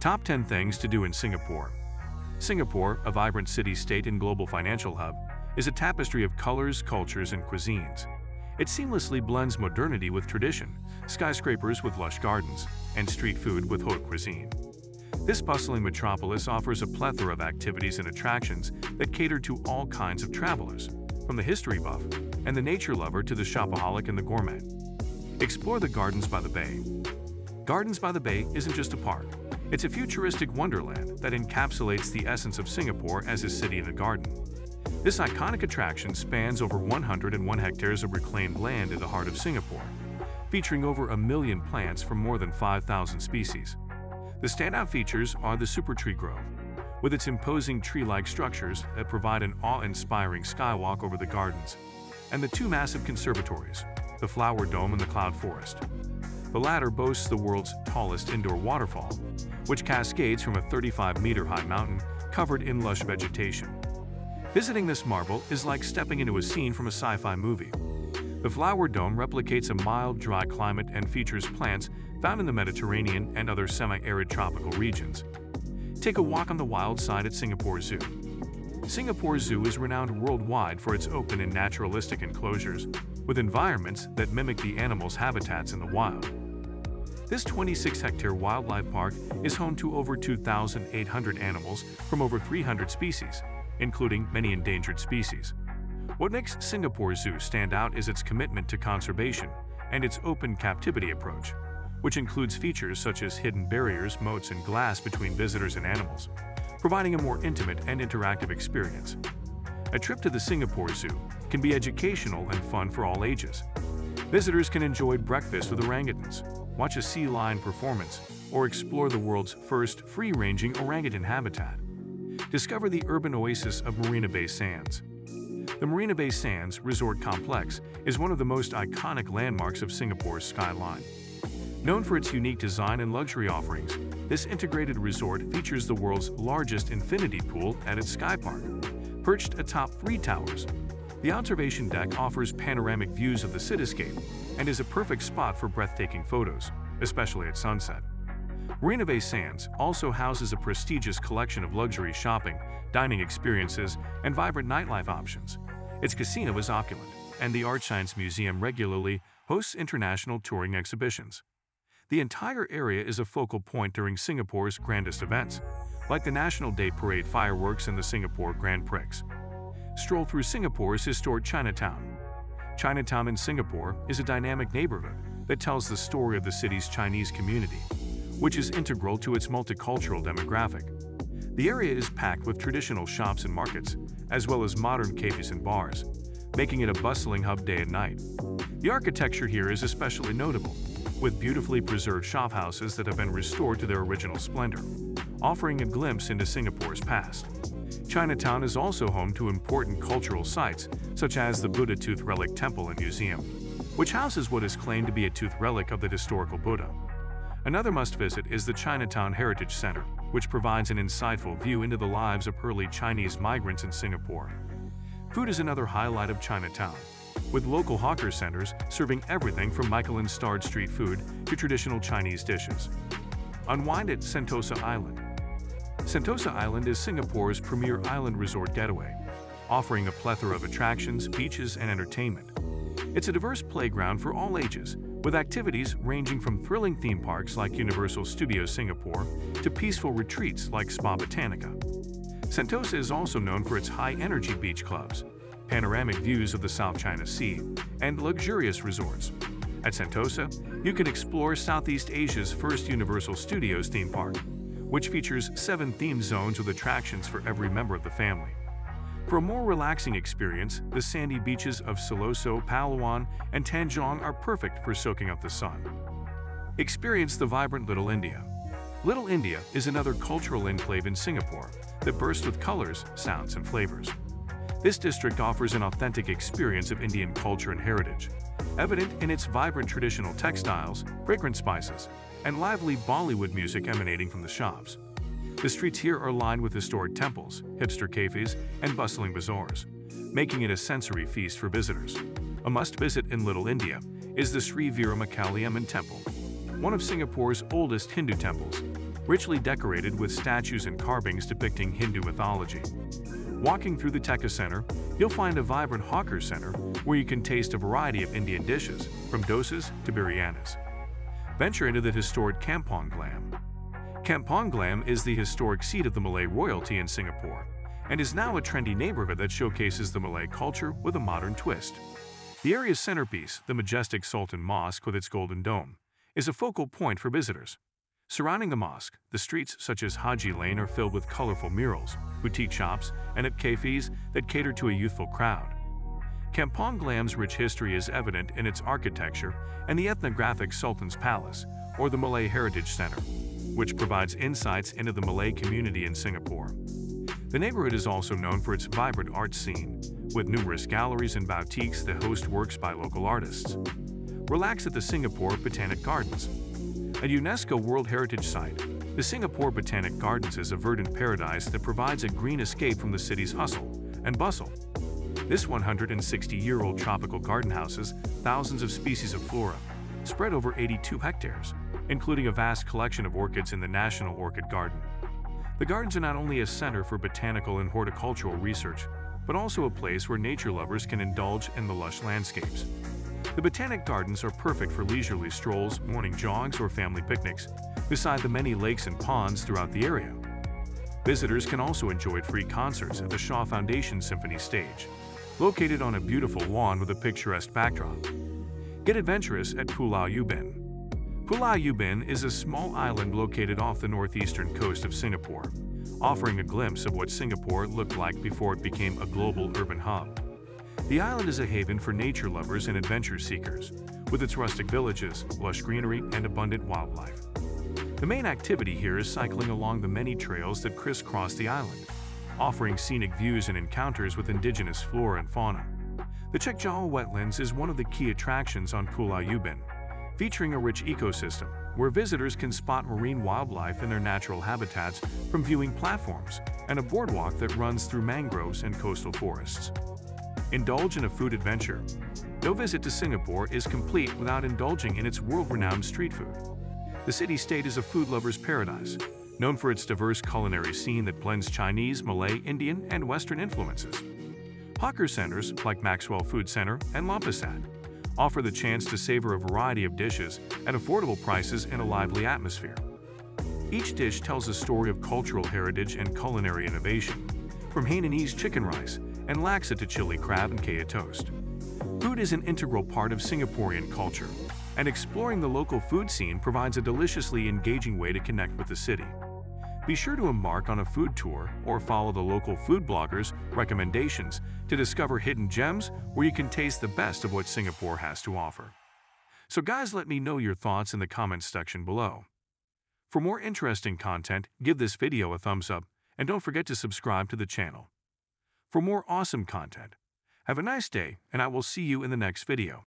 Top 10 Things to Do in Singapore Singapore, a vibrant city-state and global financial hub, is a tapestry of colors, cultures, and cuisines. It seamlessly blends modernity with tradition, skyscrapers with lush gardens, and street food with haute cuisine. This bustling metropolis offers a plethora of activities and attractions that cater to all kinds of travelers, from the history buff and the nature lover to the shopaholic and the gourmet. Explore the Gardens by the Bay. Gardens by the Bay isn't just a park. It's a futuristic wonderland that encapsulates the essence of Singapore as a city in a garden. This iconic attraction spans over 101 hectares of reclaimed land in the heart of Singapore, featuring over a million plants from more than 5,000 species. The standout features are the Super Tree Grove, with its imposing tree-like structures that provide an awe-inspiring skywalk over the gardens, and the two massive conservatories, the Flower Dome and the Cloud Forest. The latter boasts the world's tallest indoor waterfall, which cascades from a 35-meter-high mountain covered in lush vegetation. Visiting this marvel is like stepping into a scene from a sci-fi movie. The Flower Dome replicates a mild, dry climate and features plants found in the Mediterranean and other semi-arid tropical regions. Take a walk on the wild side at Singapore Zoo. Singapore Zoo is renowned worldwide for its open and naturalistic enclosures, with environments that mimic the animals' habitats in the wild. This 26-hectare wildlife park is home to over 2,800 animals from over 300 species, including many endangered species. What makes Singapore Zoo stand out is its commitment to conservation and its open captivity approach, which includes features such as hidden barriers, moats, and glass between visitors and animals, providing a more intimate and interactive experience. A trip to the Singapore Zoo can be educational and fun for all ages. Visitors can enjoy breakfast with orangutans, watch a sea lion performance, or explore the world's first free-ranging orangutan habitat. Discover the urban oasis of Marina Bay Sands. The Marina Bay Sands Resort Complex is one of the most iconic landmarks of Singapore's skyline. Known for its unique design and luxury offerings, this integrated resort features the world's largest infinity pool at its sky park, perched atop three towers. The observation deck offers panoramic views of the cityscape and is a perfect spot for breathtaking photos, especially at sunset. Marina Bay Sands also houses a prestigious collection of luxury shopping, dining experiences, and vibrant nightlife options. Its casino is opulent, and the Art Science Museum regularly hosts international touring exhibitions. The entire area is a focal point during Singapore's grandest events, like the National Day Parade fireworks and the Singapore Grand Prix. Stroll through Singapore's historic Chinatown, Chinatown in Singapore is a dynamic neighborhood that tells the story of the city's Chinese community, which is integral to its multicultural demographic. The area is packed with traditional shops and markets, as well as modern cafes and bars, making it a bustling hub day and night. The architecture here is especially notable, with beautifully preserved shophouses that have been restored to their original splendor, offering a glimpse into Singapore's past. Chinatown is also home to important cultural sites, such as the Buddha Tooth Relic Temple and Museum, which houses what is claimed to be a tooth relic of the historical Buddha. Another must-visit is the Chinatown Heritage Center, which provides an insightful view into the lives of early Chinese migrants in Singapore. Food is another highlight of Chinatown, with local hawker centers serving everything from Michelin-starred street food to traditional Chinese dishes. Unwind at Sentosa Island, Sentosa Island is Singapore's premier island resort getaway, offering a plethora of attractions, beaches, and entertainment. It's a diverse playground for all ages, with activities ranging from thrilling theme parks like Universal Studios Singapore to peaceful retreats like Spa Botanica. Sentosa is also known for its high-energy beach clubs, panoramic views of the South China Sea, and luxurious resorts. At Sentosa, you can explore Southeast Asia's first Universal Studios theme park, which features seven theme zones with attractions for every member of the family. For a more relaxing experience, the sandy beaches of Siloso, Palawan, and Tanjong are perfect for soaking up the sun. Experience the vibrant Little India. Little India is another cultural enclave in Singapore that bursts with colors, sounds, and flavors. This district offers an authentic experience of Indian culture and heritage, evident in its vibrant traditional textiles, fragrant spices, and lively Bollywood music emanating from the shops. The streets here are lined with historic temples, hipster cafes, and bustling bazaars, making it a sensory feast for visitors. A must-visit in Little India is the Sri Veeramakaliamman Temple, one of Singapore's oldest Hindu temples, richly decorated with statues and carvings depicting Hindu mythology. Walking through the Tekka Center, you'll find a vibrant hawker center where you can taste a variety of Indian dishes, from dosas to biryanis. Venture into the historic Kampong Glam. Kampong Glam is the historic seat of the Malay royalty in Singapore and is now a trendy neighborhood that showcases the Malay culture with a modern twist. The area's centerpiece, the majestic Sultan Mosque with its golden dome, is a focal point for visitors. Surrounding the mosque, the streets such as Haji Lane are filled with colorful murals, boutique shops, and at cafes that cater to a youthful crowd. Kampong Glam's rich history is evident in its architecture and the ethnographic Sultan's Palace, or the Malay Heritage Center, which provides insights into the Malay community in Singapore. The neighborhood is also known for its vibrant art scene, with numerous galleries and boutiques that host works by local artists. Relax at the Singapore Botanic Gardens, a UNESCO World Heritage Site, the Singapore Botanic Gardens is a verdant paradise that provides a green escape from the city's hustle and bustle. This 160-year-old tropical garden houses thousands of species of flora, spread over 82 hectares, including a vast collection of orchids in the National Orchid Garden. The gardens are not only a center for botanical and horticultural research, but also a place where nature lovers can indulge in the lush landscapes. The Botanic Gardens are perfect for leisurely strolls, morning jogs, or family picnics, beside the many lakes and ponds throughout the area. Visitors can also enjoy free concerts at the Shaw Foundation Symphony Stage, located on a beautiful lawn with a picturesque backdrop. Get adventurous at Pulau Ubin. Pulau Ubin is a small island located off the northeastern coast of Singapore, offering a glimpse of what Singapore looked like before it became a global urban hub. The island is a haven for nature lovers and adventure seekers, with its rustic villages, lush greenery, and abundant wildlife. The main activity here is cycling along the many trails that crisscross the island, offering scenic views and encounters with indigenous flora and fauna. The Chek Jawa Wetlands is one of the key attractions on Pulau Ubin, featuring a rich ecosystem where visitors can spot marine wildlife in their natural habitats from viewing platforms and a boardwalk that runs through mangroves and coastal forests. Indulge in a food adventure. No visit to Singapore is complete without indulging in its world-renowned street food. The city-state is a food lover's paradise, known for its diverse culinary scene that blends Chinese, Malay, Indian, and Western influences. Hawker centers like Maxwell Food Center and Lau Pa Sat offer the chance to savor a variety of dishes at affordable prices in a lively atmosphere. Each dish tells a story of cultural heritage and culinary innovation, from Hainanese chicken rice and laksa to chili crab and kaya toast. Food is an integral part of Singaporean culture, and exploring the local food scene provides a deliciously engaging way to connect with the city. Be sure to embark on a food tour or follow the local food bloggers' recommendations to discover hidden gems where you can taste the best of what Singapore has to offer. So guys, let me know your thoughts in the comments section below. For more interesting content, give this video a thumbs up and don't forget to subscribe to the channel for more awesome content. Have a nice day, and I will see you in the next video.